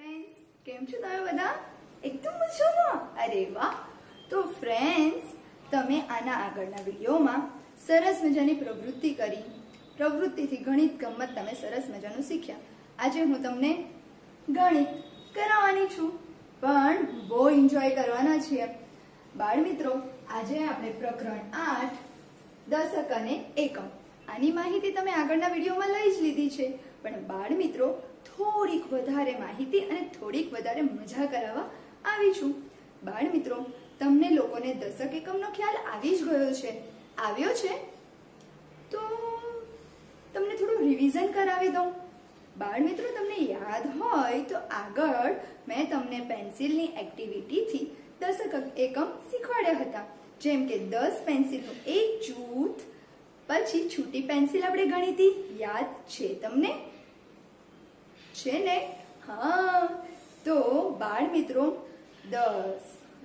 Friends કેમ છો તમે બધા? એકદમ મજામાં. અરે વાહ. તો ફ્રેન્ડ્સ તમે આના આગળના વિડીયોમાં સરસ મજાની પ્રવૃત્તિ કરી. પ્રવૃત્તિથી ગણિત ગમત તમે સરસ મજાનું શીખ્યા. આજે હું તમને ગણિત કરાવવાની છું, પણ બહુ એન્જોય કરવાના છીએ. બાળ મિત્રો, આજે આપણે પ્રકરણ આઠ, દશક અને એકમ. આની માહિતી તમે આગળના વિડીયોમાં લઈ જ લીધી છે. પણ બાળ મિત્રો થોડીક વધારે માહિતી અને થોડીક વધારે મજા કરાવવા આવી છું. બાળ મિત્રો, તમને લોકોને દશક એકમનો ખ્યાલ આવી જ ગયો છે. આવ્યો છે? તો તમને થોડું રિવિઝન કરાવી દઉં. બાળ મિત્રો, તમને યાદ હોય તો આગળ મેં તમને પેન્સિલની એક્ટિવિટીથી દશક એકમ શીખવાડ્યા હતા. જેમ કે દસ પેન્સિલનું એક જૂથ, પછી છૂટી પેન્સિલ આપણે ગણી હતી. યાદ છે તમને? છે ને? હા. તો બાળ મિત્રો, દસ,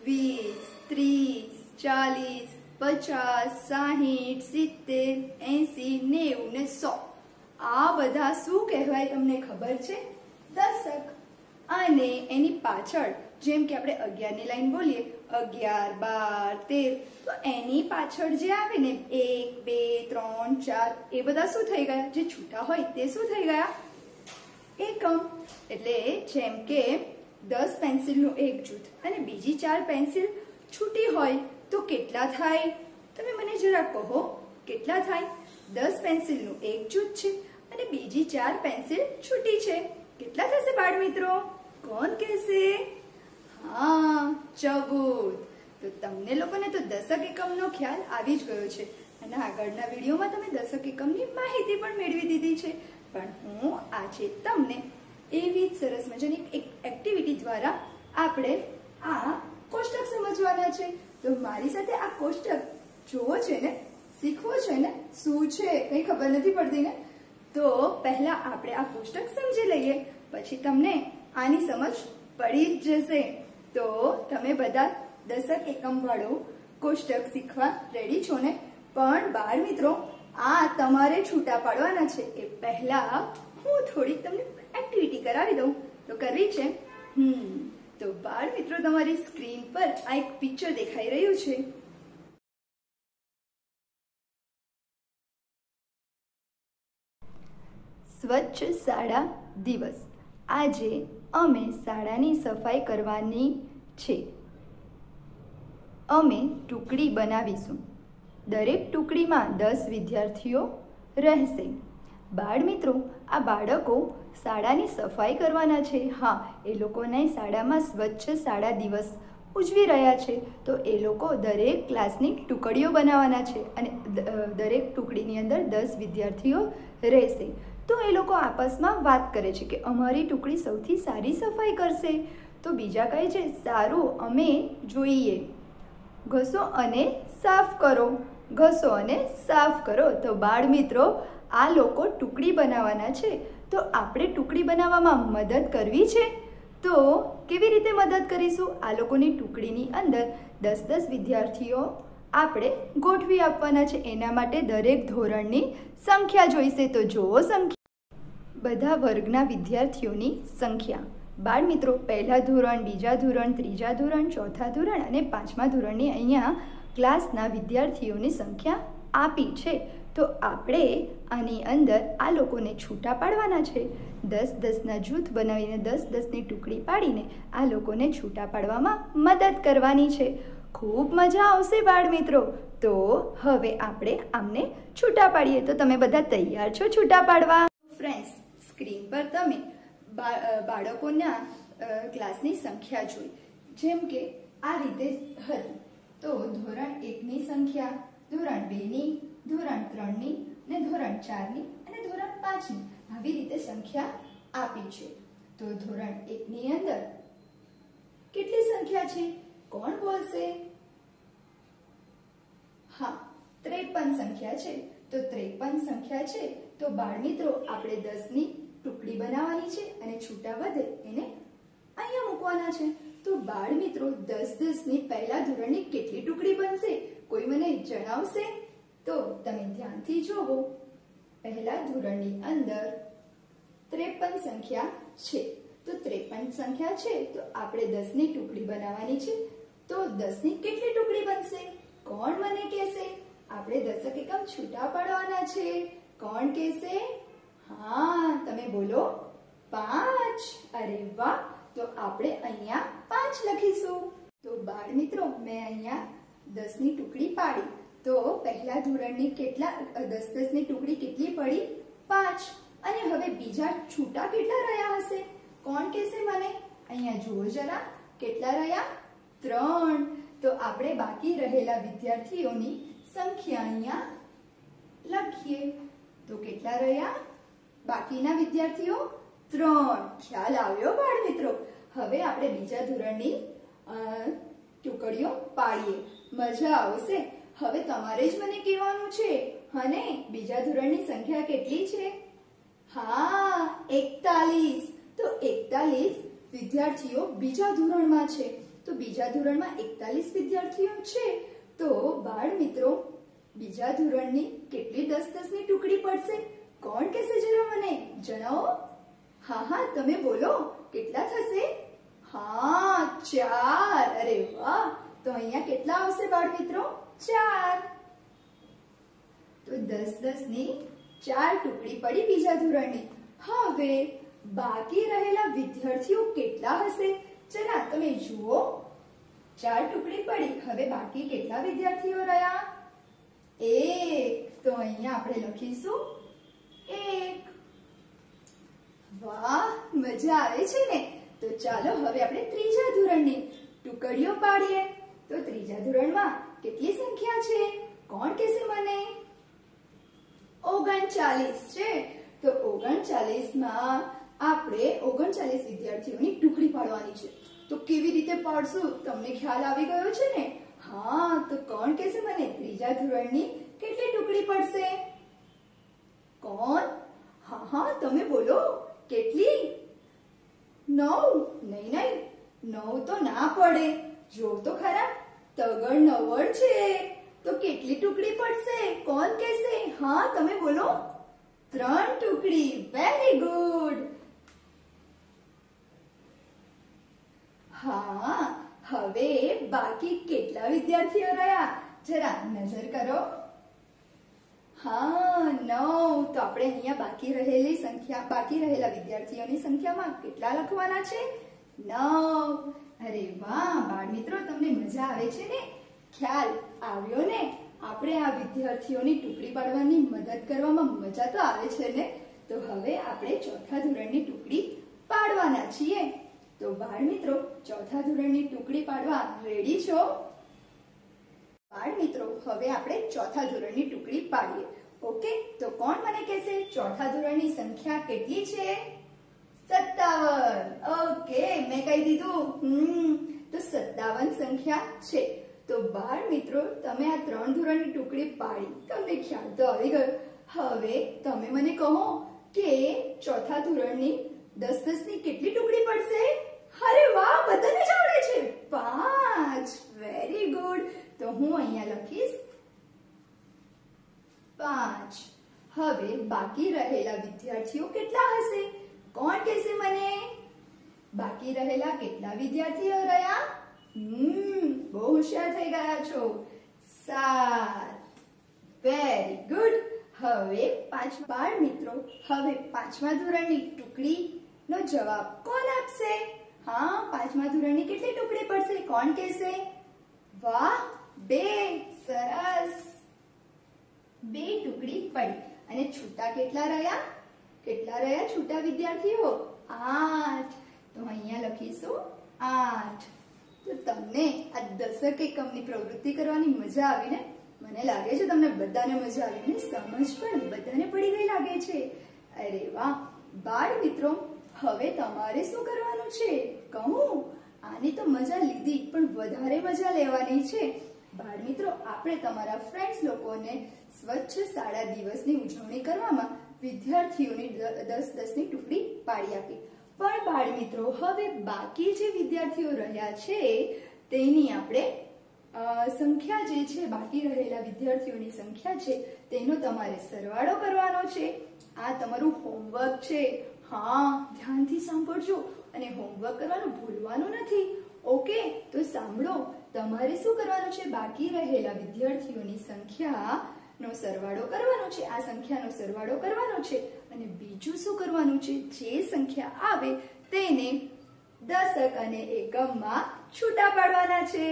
વીસ, ત્રીસ, ચાલીસ, પચાસ, સાહીઠ, સિત્તેર, એસી, નેવું ને સો. આ બધા શું કહેવાય તમને ખબર છે? દશક અને એની પાછળ, જેમ કે આપણે અગિયારની લાઈન બોલીએ, અગિયાર, બાર, તેર, તો એની પાછળ જે આવે ને, એક, બે, ત્રણ, ચાર, એ બધા શું થઈ ગયા? જે છૂટા હોય તે શું થઈ ગયા? એકમ. એટલે જેમ કે દસ પેન્સિલનું એક જૂથ અને બીજી ચાર પેન્સિલ છૂટી હોય તો કેટલા થાય? તમે મને જરા કહો, કેટલા થાય? દસ પેન્સિલનું એક જૂથ છે અને બીજી ચાર પેન્સિલ છૂટી છે. કેટલા થશે બાળ મિત્રો કોણ કહેશે? હા ચૌદ તો તમને લોકોને તો દશક એકમનો ખ્યાલ આવી જ ગયો છે. અને આગળના વિડીયોમાં તમે દશક એકમની માહિતી પણ મેળવી દીધી છે. પણ હું આજે તમને એવી જ સરસ મજાની એક એક્ટિવિટી દ્વારા આપણે આ કોષ્ટક સમજવાના છે. તો મારી સાથે આ કોષ્ટક જોવો છે ને, શીખવો છે ને, શું છે, કંઈ ખબર નથી પડતી ને? તો પહેલા આપણે આ કોષ્ટક સમજી લઈએ, પછી તમને આની સમજ પડી જ જશે. તો તમે બધા દશક એકમ વાળું કોષ્ટક શીખવા રેડી છો ને? પણ બાળ મિત્રો આ તમારે છૂટા પાડવાના છે. એ પહેલા હું થોડીક તમને એક્ટિવિટી કરાવી દઉં. તો કરવી છે? હમ, તો બાળ મિત્રો, તમારી સ્ક્રીન પર આ એક પિક્ચર દેખાઈ રહ્યું છે. સ્વચ્છ શાળા દિવસ. આજે અમે શાળાની સફાઈ કરવાની છે. અમે ટુકડી બનાવીશું. દરેક ટુકડીમાં દસ વિદ્યાર્થીઓ રહેશે. બાળ મિત્રો આ બાળકો શાળાની સફાઈ કરવાના છે. હા, એ લોકોને શાળામાં સ્વચ્છ શાળા દિવસ ઉજવી રહ્યા છે. તો એ લોકો દરેક ક્લાસની ટુકડીઓ બનાવવાના છે અને દરેક ટુકડીની અંદર દસ વિદ્યાર્થીઓ રહેશે. તો એ લોકો આપસમાં વાત કરે છે કે અમારી ટુકડી સૌથી સારી સફાઈ કરશે. તો બીજા કહે છે, સારું, અમે જોઈએ. ઘસો અને સાફ કરો. ઘસો અને સાફ કરો. તો બાળ મિત્રો આ લોકો ટુકડી બનાવવાના છે. તો આપણે ટુકડી બનાવવામાં મદદ કરવી છે? તો કેવી રીતે મદદ કરીશું? આ લોકોની ટુકડીની અંદર દસ દસ વિદ્યાર્થીઓ આપણે ગોઠવી આપવાના છે. એના માટે દરેક ધોરણની સંખ્યા જોઈશે. તો જુઓ સંખ્યા. બધા વર્ગના વિદ્યાર્થીઓની સંખ્યા. બાળ મિત્રો પહેલા ધોરણ, બીજા ધોરણ, ત્રીજા ધોરણ, ચોથા ધોરણ અને પાંચમા ધોરણની અહીંયા ક્લાસના વિદ્યાર્થીઓની સંખ્યા આપી છે. તો આપણે આની અંદર આ લોકોને છૂટા પાડવાના છે. દસ દસના જૂથ બનાવીને દસ દસની ટુકડી પાડીને આ લોકોને છૂટા પાડવામાં મદદ કરવાની છે. ખૂબ મજા આવશે બાળ મિત્રો. તો હવે આપણે આમને છૂટા પાડીએ. તો તમે બધા તૈયાર છો છૂટા પાડવા? ફ્રેન્ડ્સ સ્ક્રીન પર તમે બાળકોના ક્લાસની સંખ્યા જોઈ. જેમ કે આ રીતે હતી. તો ધોરણ એકની સંખ્યા, ધોરણ બેની, ધોરણ ત્રણની ને ધોરણ ચારની અને ધોરણ પાંચની આવી રીતે સંખ્યા આપી છે. તો ધોરણ એકની અંદર કેટલી સંખ્યા છે? કોણ બોલશે? હા, ત્રેપન સંખ્યા છે. તો ત્રેપન સંખ્યા છે, તો બાળ મિત્રો આપણે દસની ટુકડી બનાવવાની છે અને છૂટા વધે એને અહીંયા મૂકવાના છે. તો બાળ મિત્રો, દસ દસની પહેલા ધોરણની કેટલી ટુકડી બનશે? કોઈ મને જણાવશે? તો તમે ધ્યાનથી જોવો. પહેલા ધોરણની અંદર ત્રેપન સંખ્યા છે. તો ત્રેપન સંખ્યા છે, તો આપણે દસની ટુકડી બનાવવાની છે. તો દસની કેટલી ટુકડી બનશે? કોણ મને કહેશે? આપણે દશક એકમ છૂટા પાડવાના છે. કોણ કહેશે? હા, તમે બોલો. પાંચ. અરે વાહ! તો આપણે અહીંયા પાંચ લખીશું. તો બાળ મિત્રો, મેં અહીંયા દસની ટુકડી પાડી. તો પહેલા ધોરણની કેટલા દસ દસની ટુકડી કેટલી પડી? પાંચ. અને હવે બીજા છૂટા કેટલા રહ્યા હશે? કોણ કહેશે મને? અહીંયા જુઓ જરા, કેટલા રહ્યા? ત્રણ. તો આપણે બાકી રહેલા વિદ્યાર્થીઓની સંખ્યા અહીંયા લખીએ. તો કેટલા રહ્યા? બાકીના વિદ્યાર્થીઓ? ત્રણ. ખ્યાલ આવ્યો બાળ મિત્રો? હવે આપણે બીજા ધોરણની ટુકડીઓ પાડીએ. મજા આવશે. હવે તમારે જ મને કહેવાનું છે. અને બીજા ધોરણની સંખ્યા કેટલી છે? હા, એકતાલીસ. તો એકતાલીસ વિદ્યાર્થીઓ બીજા ધોરણમાં છે. તો બીજા ધોરણમાં એકતાલીસ વિદ્યાર્થીઓ છે. તો બાળ મિત્રો, બીજા ધોરણની કેટલી દસ દસની ટુકડી પડશે? કોણ કહેશે જરા મને? જણાવો. હા હા, તમે બોલો, કેટલા થશે? હા, ચાર. અરે વાહ, તો અહીંયા કેટલા આવશે બાળ મિત્રો ચાર. તો દસ દસની ચાર ટુકડી પડી બીજા ધોરણની. હવે બાકી રહેલા વિદ્યાર્થીઓ કેટલા હશે? ચલા તમે જુઓ. ચાર ટુકડી પડી, હવે બાકી કેટલા વિદ્યાર્થીઓ રહ્યા? એક. તો અહીંયા આપણે લખીશું એક વાહ, મજા આવે છે ને. તો ચાલો હવે આપણે ત્રીજા ધોરણની ટુકડીઓ પાડીએ. તો ત્રીજા ધોરણમાં કેટલી સંખ્યા છે? કોણ કહેશે મને? ઓગણચાલીસ છે. તો ઓગણચાલીસમાં આપણે ઓગણચાલીસ વિદ્યાર્થીઓની ટુકડી પાડવાની છે. તો કેવી રીતે પાડશું? તમને ખ્યાલ આવી ગયો છે ને? હા, તો કોણ કહેશે મને? ત્રીજા ધોરણની કેટલી ટુકડી પડશે? કોણ? હા હા, તમે બોલો. કેટલી? નવ? નહીં નહીં. નવ તો ના પડે. જો તો ખરા. તગડ નવડ છે. તો કેટલી ટુકડી પડશે? કોણ કહેશે? હા, તમે બોલો. ત્રણ ટુકડી. Very good. હા, હવે બાકી કેટલા વિદ્યાર્થીઓ રહ્યા? જરા નજર કરો. હા, નવ. તો આપણે અહીંયા બાકી રહેલી સંખ્યા, બાકી રહેલા વિદ્યાર્થીઓની સંખ્યામાં કેટલા લખવાના છે? નવ. અરે વાહ બાળ મિત્રો તમને મજા આવે છે ને? ખ્યાલ આવ્યો ને? આપણે આ વિદ્યાર્થીઓની ટુકડી પાડવાની મદદ કરવામાં મજા તો આવે છે ને? તો હવે આપણે ચોથા ધોરણની ટુકડી પાડવાના છીએ. તો બાળ મિત્રો ચોથા ધોરણની ટુકડી પાડવા રેડી છો? બાળ મિત્રો, હવે આપણે ચોથા ધોરણની ટુકડી પાડીએ. ઓકે? તો કોણ મને કહેશે? ચોથા ધોરણની સંખ્યા કેટલી છે? સત્તાવન. ઓકે, મેં કહી દીધું. હમ, તો સત્તાવન સંખ્યા છે. તો બાળ મિત્રો, તમે આ ત્રણ ધોરણની ટુકડી પાડી. તમને ખ્યાલ તો આવી ગયો. હવે તમે મને કહો કે ચોથા ધોરણની દસ દસની કેટલી ટુકડી પડશે અરે વાહ બધાને જ આવડે છે પાંચ વેરી ગુડ તો હું અહીંયા લખીશ પાંચ હવે બાકી રહેલા વિદ્યાર્થીઓ કેટલા હશે? કોણ કહેશે મને? બાકી રહેલા કેટલા વિદ્યાર્થીઓ રહ્યા? હમ, બહુ હોશિયાર થઈ ગયા છો. સાત. વેરી ગુડ હવે પાંચ બાળ મિત્રો, હવે પાંચમા ધોરણની ટુકડી નો જવાબ કોણ આપશે? હા, પાંચમા ધોરણની કેટલી ટુકડી પડશે? કોણ કહેશે? વાહ, બે. સરસ. બે ટુકડી પડી. અને છૂટા કેટલા રહ્યા? કેટલા રહ્યા છૂટા વિદ્યાર્થીઓ? આઠ. તો અહીંયા લખીશું, આઠ. તો તમને આ દશક એકમની પ્રવૃત્તિ કરવાની મજા આવીને મને લાગે છે તમને બધાને મજા આવી ને સમજ પણ બધાને પડી ગઈ લાગે છે. અરે વાહ! બાળ મિત્રો, હવે તમારે શું કરવાનું છે? કહું? આની તો મજા લીધી, પણ વધારે મજા લેવાની છે. બાળ મિત્રો, આપણે તમારા ફ્રેન્ડ્સ લોકોને સ્વચ્છ શાળા દિવસની ઉજવણી કરવામાં વિદ્યાર્થીઓની દસ, દસની ટુકડી પાડી આપી. પણ બાળ મિત્રો હવે બાકી જે વિદ્યાર્થીઓ રહ્યા છે, તેની આપણે સંખ્યા જે છે, બાકી રહેલા વિદ્યાર્થીઓની સંખ્યા છે, તેનો તમારે સરવાળો કરવાનો છે. આ તમારું હોમવર્ક છે. હા, ધ્યાનથી સાંભળજો અને હોમવર્ક કરવાનું ભૂલવાનું નથી. ઓકે તો સાંભળો. તમારે શું કરવાનું છે? બાકી રહેલા વિદ્યાર્થીઓની સંખ્યા નો સરવાળો કરવાનો છે, આ સંખ્યાનો સરવાળો કરવાનો છે અને બીજું શું કરવાનું છે? જે સંખ્યા આવે તેને દશક અને એકમમાં છૂટા પાડવાના છે.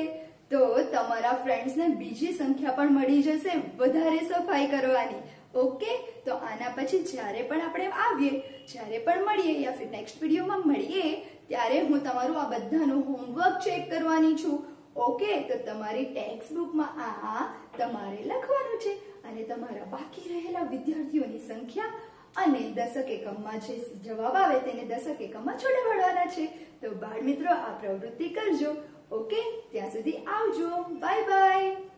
તો તમારા ફ્રેન્ડ્સને બીજી સંખ્યા પણ મળી જશે વધારે સફાઈ કરવાની. ઓકે? તો આના પછી જ્યારે પણ આપણે આવીએ, જ્યારે પણ મળીએ યા ફિર નેક્સ્ટ વિડીયોમાં મળીએ, ત્યારે હું તમારું આ બધાનું હોમવર્ક ચેક કરવાની છું. ઓકે? તો તમારી ટેક્સ્ટ બુકમાં આ તમારે લખવાનું છે અને તમારા બાકી રહેલા વિદ્યાર્થીઓની સંખ્યા અને દશક એકમમાં જે જવાબ આવે તેને દશક એકમમાં છોડા પાડવાના છે. તો બાળ મિત્રો આ પ્રવૃત્તિ કરજો. ઓકે? ત્યાં સુધી આવજો. Bye bye.